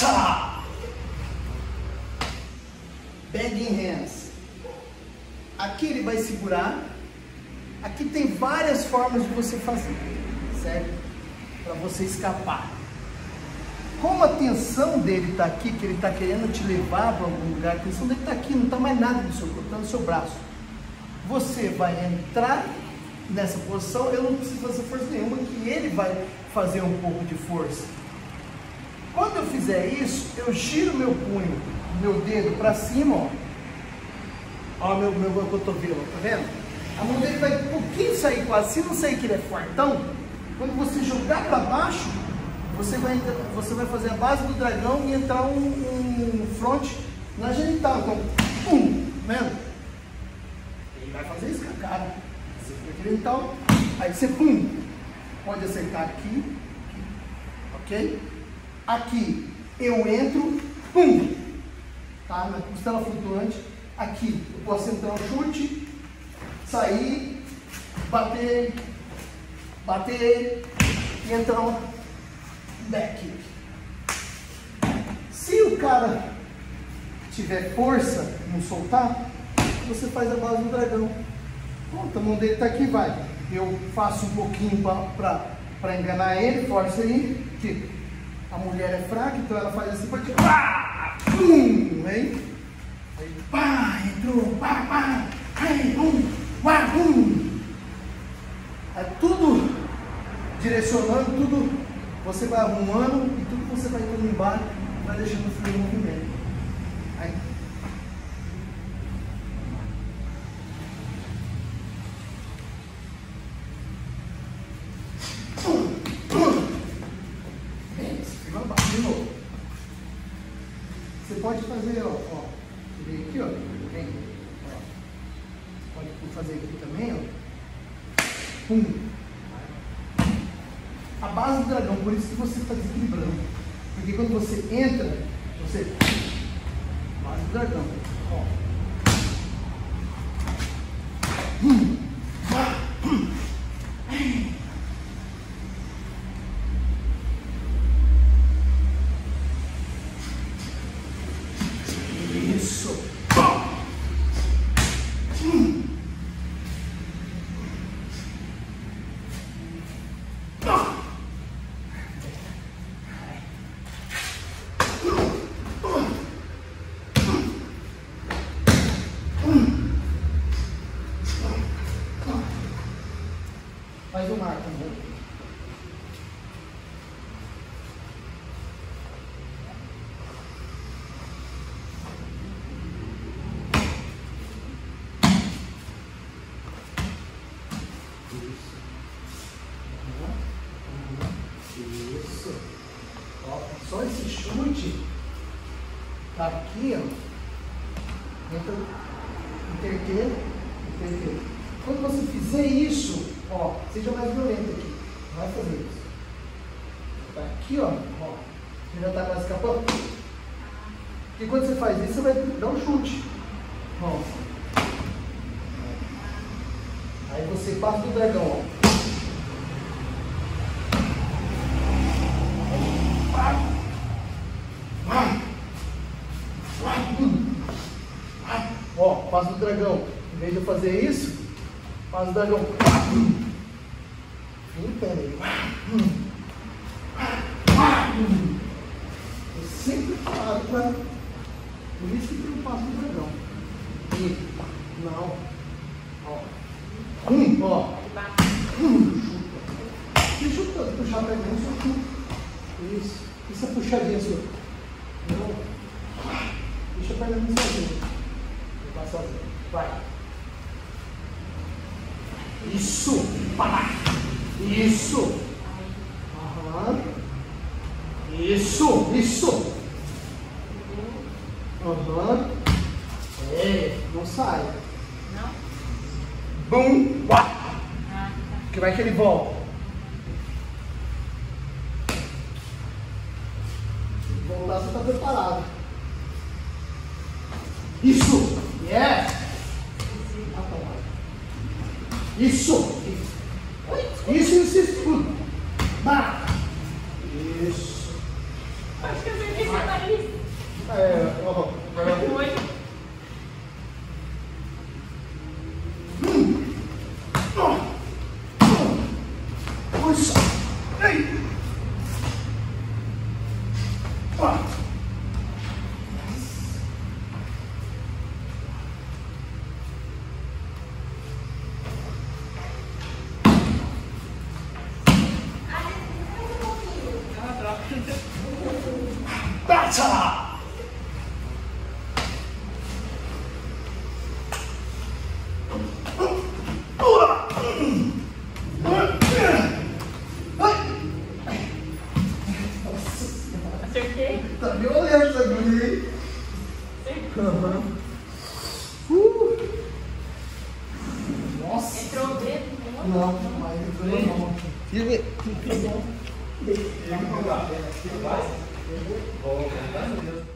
Taça! Bag in hands. Aqui ele vai segurar. Aqui tem várias formas de você fazer, certo? Para você escapar. Como a tensão dele está aqui, que ele está querendo te levar para algum lugar, a tensão dele está aqui, não está mais nada no seu corpo, está no seu braço. Você vai entrar nessa posição, eu não preciso fazer força nenhuma, que ele vai fazer um pouco de força. Quando eu fizer isso, eu giro meu punho, meu dedo para cima, ó. Ó meu, meu, cotovelo, tá vendo? A mão dele vai um pouquinho sair quase, se não sair que ele é fortão, quando você jogar para baixo, você vai, você vai fazer a base do dragão e entrar um, um front na genital. Então, pum, tá vendo? Ele vai fazer isso com a cara. Você fica genital, aí você pum, pode acertar aqui, aqui, ok? Aqui eu entro, pum, tá? Na costela flutuante. Aqui eu posso entrar um chute, sair, bater, bater e entrar um back. Se o cara tiver força, não soltar, você faz a base do dragão. Pronto, a mão dele está aqui, vai. Eu faço um pouquinho para enganar ele, força aí, que a mulher é fraca, então ela faz assim, pode pá, pum, vem. Aí, pá, entrou, pá, pá, aí, um, pá, pum. É tudo direcionando, tudo você vai arrumando e tudo você vai indo embaixo vai deixando o fluir movimento. Aí. de novo. Você pode fazer, ó, ó. Vem aqui, ó. Vem. Ó. Pode fazer aqui também, ó. Pum a base do dragão, por isso que você está desequilibrando. Porque quando você entra, você. Base do dragão. Ó. Hum. Faz o mar também. Isso. Só esse chute tá aqui, ó. Entra interqueiro, interqueiro. Quando você fizer isso, ó, seja mais violento aqui. Vai fazer isso. Tá aqui, ó, ó. Você já tá quase escapando. E quando você faz isso, você vai dar um chute. Ó. Aí você passa do dragão, ó. Ó, passa do dragão. Em vez de eu fazer isso, faz o dragão. Fica aí. Eu sempre falo pra. Por isso que eu faço o dragão. E. Não. Ó. Um, ó. Um, chuta. Se chuta, puxar pra mim, só chuta. Isso. Isso é puxadinha assim. Não. Deixa a perna sozinho. Vai sozinho. Vai. Isso. Para. Isso. Aham. Isso. Isso. Aham. É. Não sai. Não? Bum. Uá. Ah, tá. Que vai que ele volta. Voltar, você está preparado. Isso! Isso! Bata! Acertei? Tá violento essa guria, hein? Aham. Uh. Nossa! Entrou o dedo? Não, mas entrou não. Deixa eu ver. Então,